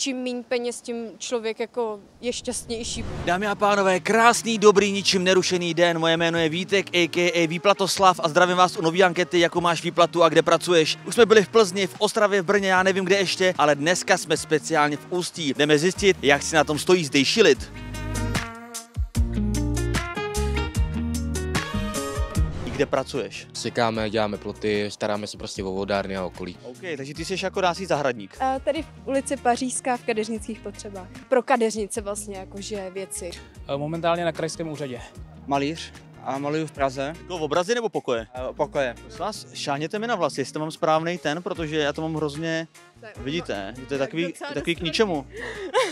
čím méně peněz, tím člověk jako je šťastnější. Dámy a pánové, krásný, dobrý, ničím nerušený den. Moje jméno je Vítek, a.k.a. Výplatoslav a zdravím vás u nové ankety, jakou máš výplatu a kde pracuješ. Už jsme byli v Plzni, v Ostravě, v Brně, já nevím kde ještě, ale dneska jsme speciálně v Ústí. Jdeme zjistit, jak si na tom stojí zdejší lid. Kde pracuješ? Sekáme, děláme ploty, staráme se prostě o vodárny a okolí. OK, takže ty jsi jako dá si zahradník. A tady v ulici Pařížská v kadeřnických potřebách. Pro kadeřnice vlastně jakože věci. Momentálně na krajském úřadě. malíř a maluju v Praze. Jako v obrazy nebo pokoje? Eh, Pokoje. Prosím vás, šáhněte mi na vlasy, jestli mám správný ten, protože já to mám hrozně, vidíte, to je takový, takový k ničemu.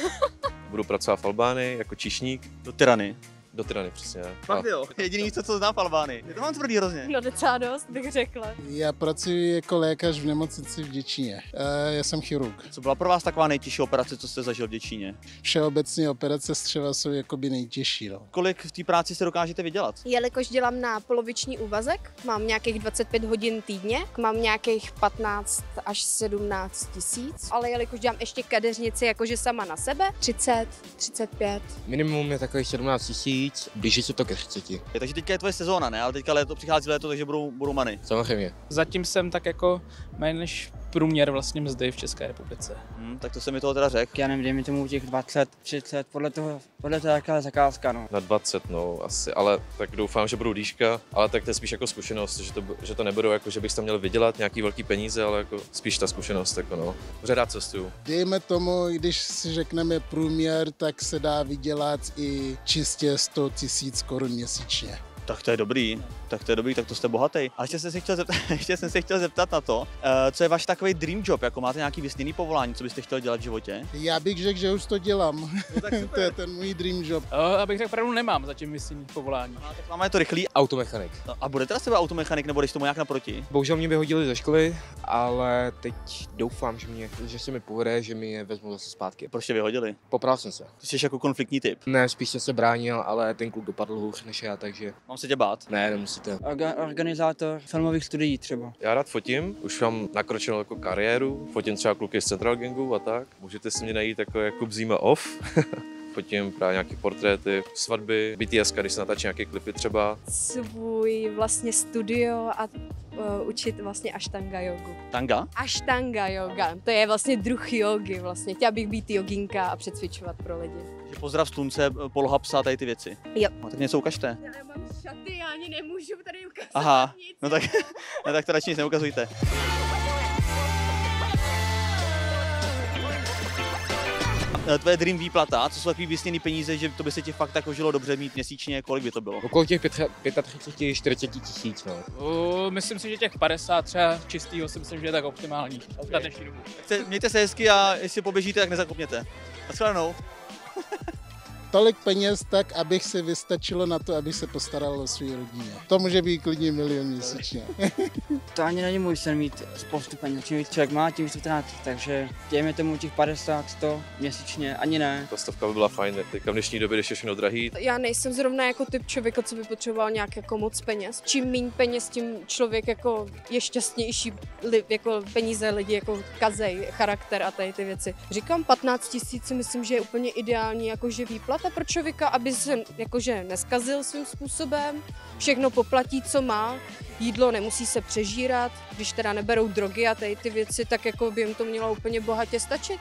Budu pracovat v Albánii jako číšník Do tyrany. Do Tyrany přesně. Fakt jo, jediný místo, co znám v Albánii. Je to mám tvrdý hrozně. No docela dost, bych řekla. Já pracuji jako lékař v nemocnici v Děčíně. Eh, Já jsem chirurg. Co byla pro vás taková nejtěžší operace, co jste zažil v Děčíně? Všeobecně operace střeva jsou jakoby nejtěžší. No. Kolik v té práci se dokážete vydělat? Jelikož dělám na poloviční úvazek, mám nějakých 25 hodin týdně, mám nějakých 15 až 17 tisíc, ale jelikož dělám ještě kadeřnici jakože sama na sebe, 30, 35. Minimum je takových 17 tisíc, blíží se to ke 30. Takže teďka je tvoje sezóna, ne? Ale teďka léto, přichází léto, takže budou, budou many. Samozřejmě. Zatím jsem tak jako méně než průměr vlastně mzdy v České republice. Hm, tak to se mi toho teda řekl. Já nevím, dejme tomu těch 20, 30, podle toho, podle toho, jaká je zakázka, no. Na 20, no asi, ale tak doufám, že budou dýška, ale tak to je spíš jako zkušenost, že to, že to nebudou jako, že bych tam měl vydělat nějaký velký peníze, ale jako spíš ta zkušenost, jako no. Že rád cestuju. Dejme tomu, když si řekneme průměr, tak se dá vydělat i čistě 100 tisíc korun měsíčně. Tak to je dobrý, tak to je dobrý, tak to jste bohatý. A ještě jsem se chtěl zeptat, ještě jsem se chtěl zeptat na to, eh, co je váš takový dream job, jako máte nějaký vysněný povolání, co byste chtěl dělat v životě? Já bych řekl, že už to dělám. No, tak to je ten můj dream job. O, abych řekl pravdu, nemám zatím myslím povolání. A tak máme to rychlý. Automechanik. No, A bude teda sebe automechanik, nebo když tomu nějak naproti? Bohužel mě vyhodili ze školy, ale teď doufám, že, mě, že se mi povede, že mi je vezmu zase zpátky. Proč tě vyhodili? Popral jsem se. Ty jsi jako konfliktní typ. Ne, spíš jsem se bránil, ale ten kluk dopadl hůř než já, takže Mám se tě bát. ne, nemusíte. Orga, organizátor filmových studií třeba. Já rád fotím, už mám nakročenou jako kariéru, fotím třeba kluky z Central Gangu a tak. Můžete si mě najít jako Jakub Zima Off. fotím právě nějaké portréty, svatby, BTS, když se natáčí nějaké klipy třeba. Svůj vlastně studio a uh, učit vlastně aštanga jogu. Tanga? Aštanga yoga, to je vlastně druh jogy vlastně. Chtěla bych být joginka a přecvičovat pro lidi. Že pozdrav slunce, poloha psa, tady ty věci. Jo. No, tak něco ukažte. Já mám šaty, já ani nemůžu tady ukázat Aha, nic. no tak, no tak to radši nic neukazujte. Tvoje dream výplata, co jsou takový vysněný peníze, že to by se ti fakt jako žilo dobře mít měsíčně, kolik by to bylo? Okolo těch 35, 40 tisíc, no. O, myslím si, že těch 50 třeba čistýho si myslím, že je tak optimální na dnešní dobu. Mějte se hezky a jestli poběžíte, tak nezakopněte. Naschledanou. Tolik peněz tak, abych se vystačilo na to, abych se postaral o své rodině. To může být klidně milion měsíčně. To ani není můj sen mít spoustu peněz. Čím víc člověk má, tím víc utrácí. Takže dejme tomu těch 50, 100 měsíčně, ani ne. Ta stovka by byla fajn, teďka v dnešní době, když je všechno drahý, Já nejsem zrovna jako typ člověka, co by potřeboval nějak jako moc peněz. Čím méně peněz, tím člověk jako je šťastnější, li, jako peníze lidi jako kazej, charakter a tady ty věci. Říkám 15 tisíc si myslím, že je úplně ideální jakože výplata pro člověka, aby se jakože neskazil svým způsobem, všechno poplatí, co má, jídlo nemusí se přežírat, když teda neberou drogy a tady ty věci, tak jako by jim to mělo úplně bohatě stačit.